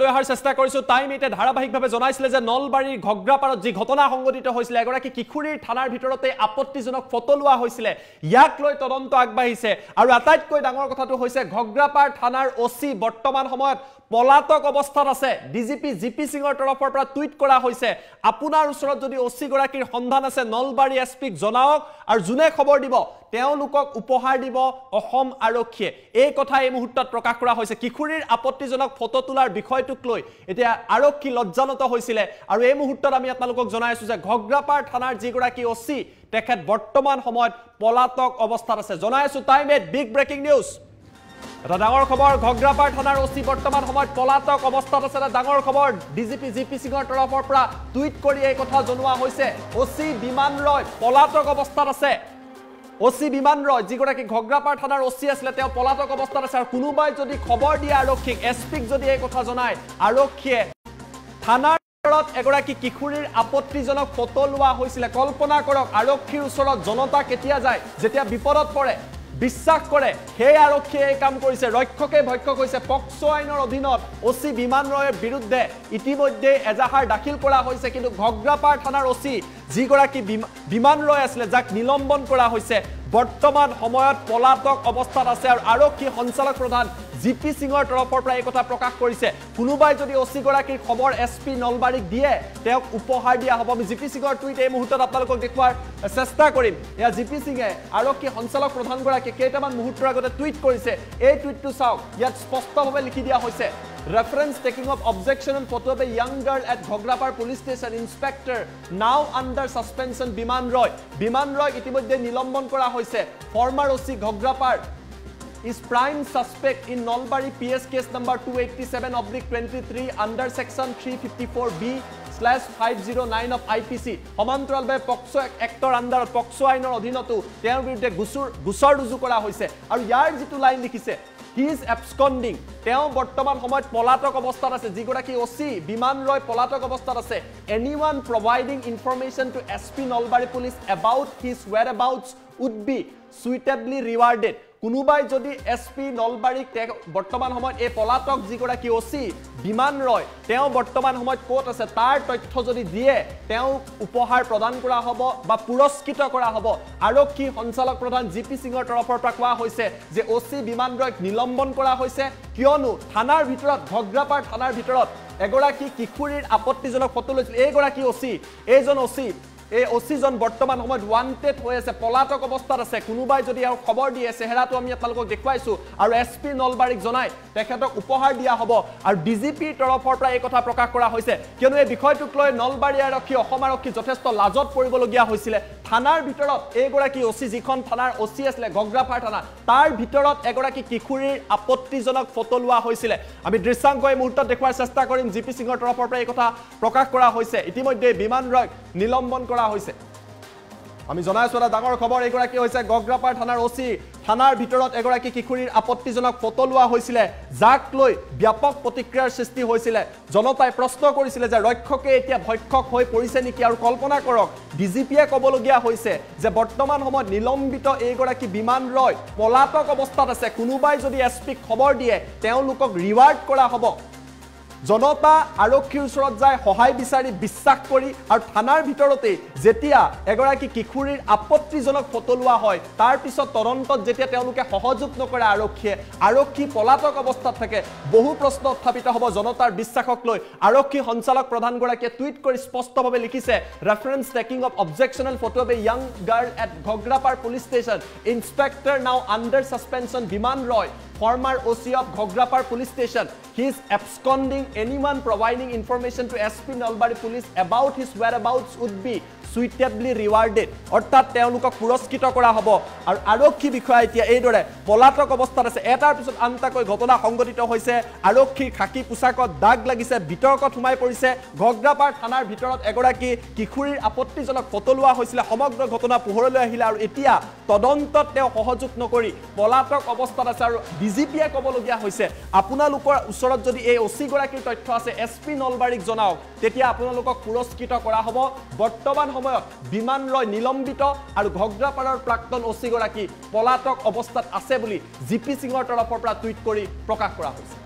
লৈ অহাৰ চেষ্টা কৰিছো। টাইম এতিয়া ধাৰাবাহিকভাৱে জনাইছিলে যে নলবাৰীৰ ঘগ্ৰাপাৰত যি ঘটনা সংঘটিত হৈছিলে এগৰাকী কিশোৰীৰ থানাৰ ভিতৰতে আপত্তিজনক ফটো লোৱা হৈছিলে। ইয়াক লৈ তদন্ত আগবাঢ়িছে। আৰু আটাইতকৈ ডাঙৰ কথাটো হৈছে ঘগ্ৰাপাৰ থানাৰ অ চি বৰ্তমান সময়ত পলাতক অৱস্থাত আছে। D G P G P সিঙৰ তৰফৰ পৰা টুইট কৰা হৈছে। আপোনাৰ ওচৰত যদি অ চি গৰাকীৰ সন্ধান আছে নলবাৰী এছ পিক জনাওক আৰু যোনে খবৰ দিব তেওঁলোকক উপহাৰ দিব অসম আৰক্ষীয়ে। এই কথা এই মুহূৰ্তত প্ৰকাশ কৰা হৈছে। কিশোৰীৰ আপত্তিজনক ফটো তোলাৰ বিষয়টোক লৈ এতিয়া আৰক্ষী লজ্জানত হৈছিলে। আৰু এই মুহূৰ্তত আমি আপোনালোকক জনাই আছো যে ঘগ্ৰাপাৰ থানাৰ যিগৰাকী অ চি তেখেত বৰ্তমান সময়ত পলাতক অৱস্থাত আছে। জনাই আছো Time eight big breaking news. এটা ডাঙৰ খবৰ ঘগ্ৰাপাৰ থানাৰ অ চি বৰ্তমান সময়ত পলাতক অৱস্থাত আছে। এটা ডাঙৰ খবৰ D G P G P সিঙৰ তৰফৰ পৰা টুইট কৰি এই কথা জনোৱা হৈছে। অ চি বিমান ৰয় পলাতক অৱস্থাত আছে। অ চি বিমান ৰয় যিগৰাকী ঘগ্ৰাপাৰ থানাৰ অ চি আছিলে তেওঁ পলাতক অৱস্থাত আছে। আৰু কোনোবাই যদি খবৰ দিয়ে আৰক্ষীক এছ পিক যদি এই কথা জনায় আৰক্ষীয়ে থানাৰ ওচৰত এগৰাকী কিশোৰীৰ আপত্তিজনক ফটো লোৱা হৈছিলে। কল্পনা কৰক আৰক্ষীৰ ওচৰত জনতা কেতিয়া যায় যেতিয়া বিপদত পৰে। বিশ্বাস কৰে সেই আৰক্ষীয়ে এই কাম কৰিছে। ৰক্ষকে ভক্ষক হৈছে পক্সো আইনৰ অধীনত অ চি বিমান ৰয়ৰ বিৰুদ্ধে ইতিমধ্যে এজাহাৰ দাখিল কৰা হৈছে। কিন্তু ঘগ্ৰাপাৰ থানাৰ অ চি যিগৰাকী বিমান ৰয় আছিলে যাক নিলম্বন কৰা হৈছে বৰ্তমান সময়ত পলাতক অৱস্থাত আছে আৰু আৰক্ষী সঞ্চালক প্ৰধান জি পি সিঙৰ তৰফৰ পৰা এই কথা প্ৰকাশ কৰিছে। কোনোবাই যদি অ চিগৰাকীৰ খবৰ এছ পি নলবাৰীক দিয়ে তেওঁক উপহাৰ দিয়া হ'ব। আমি জি পি সিঙৰ টুইট এই মুহূৰ্তত আপোনালোকক দেখুওৱাৰ চেষ্টা কৰিম। এয়া জি পি সিঙে আৰক্ষী সঞ্চালক প্ৰধানগৰাকীয়ে কেইটামান মুহূৰ্তৰ আগতে টুইট কৰিছে। এই টুইটটো চাওক ইয়াত স্পষ্টভাৱে লিখি দিয়া হৈছে। Reference taking of objection on photo of a young girl at Ghograpar police station inspector now under suspension Biman Roy. Biman Roy ইতিমধ্যে নিলম্বন কৰা হৈছে। Former OC Ghograpar is prime suspect in Nolbari PS case number 287 oblique 23 under section 354B slash 509 of IPC সমান্তৰালভাৱে POCSO এক্টৰ আণ্ডাৰত POCSO আইনৰ অধীনতো তেওঁৰ বিৰুদ্ধে গোচৰ গোচৰ ৰুজু কৰা হৈছে। আৰু ইয়াৰ যিটো লাইন লিখিছে হি ইজ এবস্কণ্ডিং তেওঁ বৰ্তমান সময়ত পলাতক অৱস্থাত আছে। যিগৰাকী অ চি বিমান ৰয় পলাতক অৱস্থাত আছে। Any one providing information to S P Nalbari police about his whereabouts would be suitably rewarded কোনোবাই যদি এছ পি নলবাৰীক বৰ্তমান সময়ত এই পলাতক যিগৰাকী অ চি বিমান ৰয় তেওঁ বৰ্তমান সময়ত ক'ত আছে তাৰ তথ্য যদি দিয়ে তেওঁক উপহাৰ প্ৰদান কৰা হ'ব বা পুৰস্কৃত কৰা হ'ব। আৰক্ষী সঞ্চালক প্ৰধান জি পি সিঙৰ তৰফৰ পৰা কোৱা হৈছে যে অ চি বিমান ৰয়ক নিলম্বন কৰা হৈছে কিয়নো থানাৰ ভিতৰত ঘগ্ৰাপাৰ থানাৰ ভিতৰত এগৰাকী কিশোৰীৰ আপত্তিজনক ফটো লৈছিল। এইগৰাকী অ চি এইজন অ চি এই অচিজন বৰ্তমান সময়ত ৱান্টেড হৈ আছে পলাতক অৱস্থাত আছে। কোনোবাই যদি আৰু খবৰ দিয়ে চেহেৰাটো আমি আপোনালোকক দেখুৱাইছোঁ আৰু এছ পি নলবাৰীক জনাই তেখেতক উপহাৰ দিয়া হ'ব আৰু ডি জি পিৰ তৰফৰ পৰা এই কথা প্ৰকাশ কৰা হৈছে। কিয়নো এই বিষয়টোক লৈ নলবাৰী আৰক্ষী অসম আৰক্ষী যথেষ্ট লাজত পৰিবলগীয়া হৈছিলে। থানাৰ ভিতৰত এইগৰাকী অ চি যিখন থানাৰ অ চি আছিলে গগ্ৰাফাৰ থানা তাৰ ভিতৰত এগৰাকী কিশোৰীৰ আপত্তিজনক ফটো লোৱা হৈছিলে। আমি দৃশ্যাংক এই মুহূৰ্তত দেখুওৱাৰ চেষ্টা কৰিম। জি পি সিঙৰ তৰফৰ পৰা এই কথা প্ৰকাশ কৰা হৈছে। ইতিমধ্যে বিমান ৰয়ক নিলম্বন কৰা হৈছে। আমি জনাইছো এটা ডাঙৰ খবৰ এইগৰাকী হৈছে গগ্ৰাপাৰ থানাৰ অ চি। থানাৰ ভিতৰত এগৰাকী কিশোৰীৰ আপত্তিজনক ফটো লোৱা হৈছিলে যাক লৈ ব্যাপক প্ৰতিক্ৰিয়াৰ সৃষ্টি হৈছিলে। জনতাই প্ৰশ্ন কৰিছিলে যে ৰক্ষকে এতিয়া ভক্ষক হৈ পৰিছে নেকি? আৰু কল্পনা কৰক ডি জি পিয়ে ক'বলগীয়া হৈছে যে বৰ্তমান সময়ত নিলম্বিত এইগৰাকী বিমান ৰয় পলাতক অৱস্থাত আছে। কোনোবাই যদি এছ পিক খবৰ দিয়ে তেওঁলোকক ৰিৱাৰ্ড কৰা হ'ব। জনতা আৰক্ষীৰ ওচৰত যায় সহায় বিচাৰি বিশ্বাস কৰি আৰু থানাৰ ভিতৰতেই যেতিয়া এগৰাকী কিশোৰীৰ আপত্তিজনক ফটো লোৱা হয় তাৰ পিছত তদন্তত যেতিয়া তেওঁলোকে সহযোগ নকৰে আৰক্ষীয়ে আৰক্ষী পলাতক অৱস্থাত থাকে। বহু প্ৰশ্ন উত্থাপিত হ'ব জনতাৰ বিশ্বাসক লৈ। আৰক্ষী সঞ্চালক প্ৰধানগৰাকীয়ে টুইট কৰি স্পষ্টভাৱে লিখিছে reference taking of objectionable photo of a young girl at Ghograpar police station inspector now under suspension Biman Roy former OC of Ghograpar police station. He is absconding. Anyone providing information to SP Nalbari police about his whereabouts would be suitably rewarded অৰ্থাৎ তেওঁলোকক পুৰস্কৃত কৰা হ'ব। আৰু আৰক্ষী বিষয়া এতিয়া এইদৰে পলাতক অৱস্থাত আছে। এটাৰ পিছত আনটাকৈ ঘটনা সংঘটিত হৈছে। আৰক্ষীৰ খাকী পোছাকত দাগ লাগিছে বিতৰ্কত সোমাই পৰিছে। ঘগ্ৰাপাৰ থানাৰ ভিতৰত এগৰাকী কিশোৰীৰ আপত্তিজনক ফটো লোৱা হৈছিলে। সমগ্ৰ ঘটনা পোহৰলৈ আহিলে আৰু এতিয়া তদন্তত তেওঁ সহযোগ নকৰি পলাতক অৱস্থাত আছে। আৰু ডি জি পিয়ে ক'বলগীয়া হৈছে আপোনালোকৰ ওচৰত যদি এই অ চিগৰাকীৰ তথ্য আছে এছ পি নলবাৰীক জনাওক। তেতিয়া আপোনালোকক পুৰস্কৃত কৰা হ'ব। বৰ্তমান সময়ত বিমান ৰয় নিলম্বিত আৰু ঘগ্ৰাপাৰৰ প্ৰাক্তন অ চিগৰাকী পলাতক অৱস্থাত আছে বুলি জি পি সিঙৰ তৰফৰ পৰা টুইট কৰি প্ৰকাশ কৰা হৈছে।